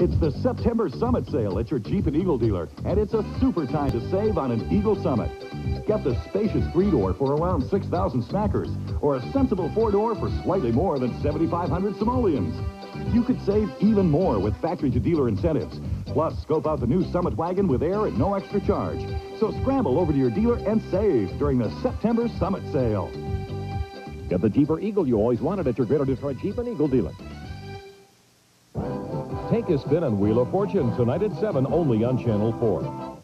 It's the September Summit sale at your Jeep and Eagle dealer, and it's a super time to save on an Eagle Summit. Get the spacious three-door for around 6,000 smackers, or a sensible four-door for slightly more than 7,500 simoleons. You could save even more with factory-to-dealer incentives. Plus, scope out the new Summit wagon with air at no extra charge. So scramble over to your dealer and save during the September Summit sale. Get the Jeep or Eagle you always wanted at your Greater Detroit Jeep and Eagle dealer. Take a spin on Wheel of Fortune tonight at 7 only on Channel 4.